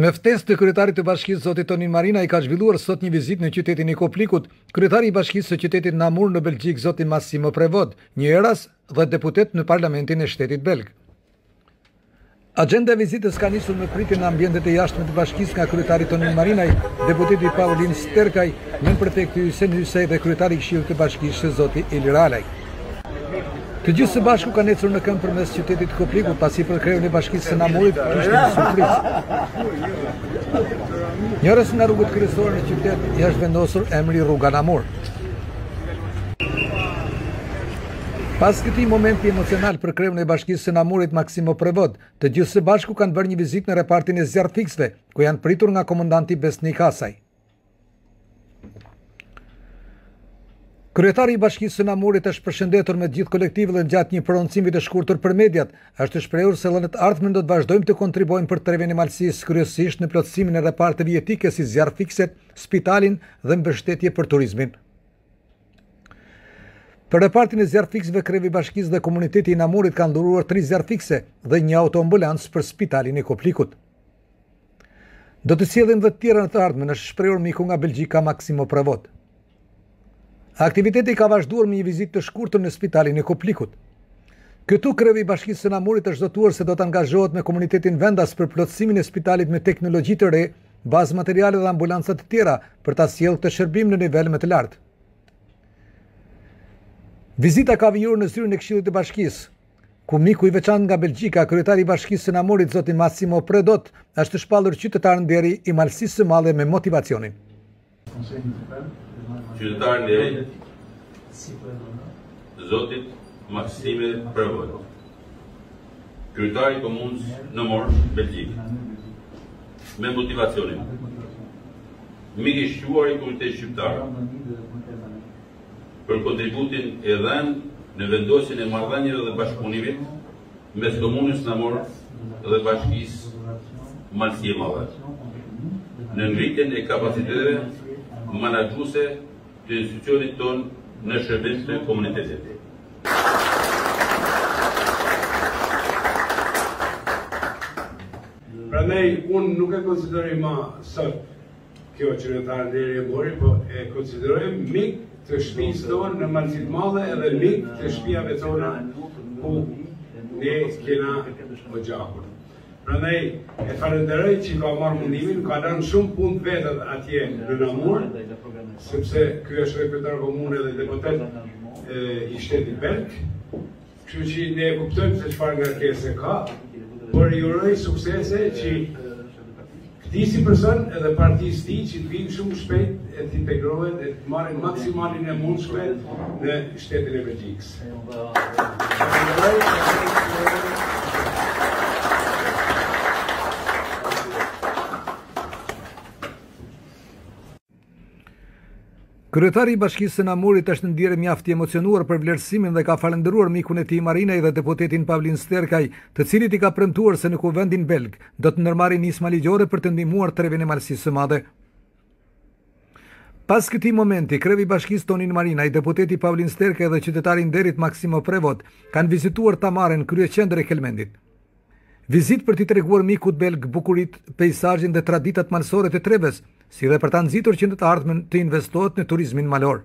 Me ftesë të kryetarit të bashkisë Zoti Tonin Marinaj ka zhvilluar sot një vizitë në qytetin e Koplikut, kryetari i bashkisë së qytetit Namur në Belgjikë Zoti Maximo Prevot, njëherësh dhe deputet në parlamentin e shtetit belg. Agjenda e vizitës ka nisur me pritjen në ambientet e jashtme të bashkisë nga kryetari Tonin Marinaj, deputeti Paulin Sterkaj, nënprefekti Hysen Hysaj dhe kryetari i këshillit të bashkisë Zoti Ilir Alaj. Të gjithë së bashku kanë ecur në këmbë përmes qytetit të Koplikut, pasi për kreun e bashkisë së Namurit kishte një surprizë. Njërës nga rrugët kryesore në qytet i është vendosur emri Rruga Namur. Pas këtij momenti emocional për kreun e bashkisë së Namurit Maximo Prevot, të gjithë së bashku kanë bërë një vizitë në repartin e zjarrfikësve, ku janë pritur nga komandanti Besnik Hasaj. Kryetari i Bashkisë së Namurit është përshëndetur me gjithë kolektivin dhe gjatë një prononcimi të shkurtër për mediat, është shprehur se dhe në të ardhmen do të vazhdojmë të kontribuojmë për trevën e Malësisë, kryesisht në plotësimin e reparteve jetike si zjarrfikëset, spitalin dhe mbështetje për turizmin. Për repartin e zjarrfikësve kreu i bashkisë dhe komuniteti i Namurit kanë dhuruar tri zjarrfikëse dhe një autoambulancë për spitalin e Koplikut. Do të sjellim dhe të tjera në të ardhmen, është shprehur miku nga Belgjika Maximo Prevot. Aktiviteti ka vazhduar me një vizitë të shkurtër në spitalin e Koplikut. Këtu kreu i Bashkisë së Namurit është zotuar se do të angazhohet me komunitetin vendas për plotësimin e spitalit me teknologji të re, bazë materiale dhe ambulanca të tjera për ta sjellë këtë shërbim në nivel më të lartë. Vizita ka vijuar në zyrën e Këshillit të Bashkisë, ku miku i veçantë nga Belgjika, kryetari i Bashkisë së Namurit, zoti Maximo Prevot, është shpallur qytetar nderi i Malësisë së Madhe me motivacionin. Qytetar nderi, zotit Maxime Prevot, kryetari i komunës Namur, Belgjikë, me motivacionin. Mik i shquar i komunitetit shqiptar. për kontributin e dhënë në vendosjen e marrëdhënieve dhe bashkëpunimit mes Komunës Namur dhe Bashkisë Malësi e Madhe në ngritjen e kapaciteteve menaxhuese të institucionit tonë në shërbim të komunitetit. Prandaj unë nuk e konsideroj ma sot Kjo qytetar nderi e mori, po e konsiderojmë mik të shpisë tonë në Malësi të Madhe edhe mik të shpijave tona ku ne kena oxhakun. Prandaj e falenderoj që ka marrë mundimin, ka lënë shumë punë të vetat atje në Namur, sepse ky është kryetar komune dhe deputet i shtetit belg, Kështu që ne e kuptojmë se çfarë ngarkese ka, por i uroj suksese që këtij si person edhe partisë tij që të vijnë shumë shpejt e të integrohen e të marrin maksimalin e mundshme në shtetin e Belgjikës. Kryetari i Bashkisë së Namurit është ndjerë mjaft i emocionuar për vlerësimin dhe ka falënderuar mikun e tij Marinaj dhe deputetin Pavlin Sterkaj, të cilit i ka premtuar se në Kuvendin belg do të ndërmarrin nisma ligjore për të ndihmuar trevën e Malësisë së Madhe. Pas këtij momenti, kreu i bashkisë Tonin Marinaj, deputeti Pavlin Sterkaj dhe qytetari i nderit Maksimo Prevot kanë vizituar Tamarën, kryeqendër e Kelmendit. Vizitë për t'i treguar mikut belg bukuritë, peisazhin dhe traditat malësore të trevës, si dhe për ta nxitur që në të ardhmen të investohet në turizmin malor.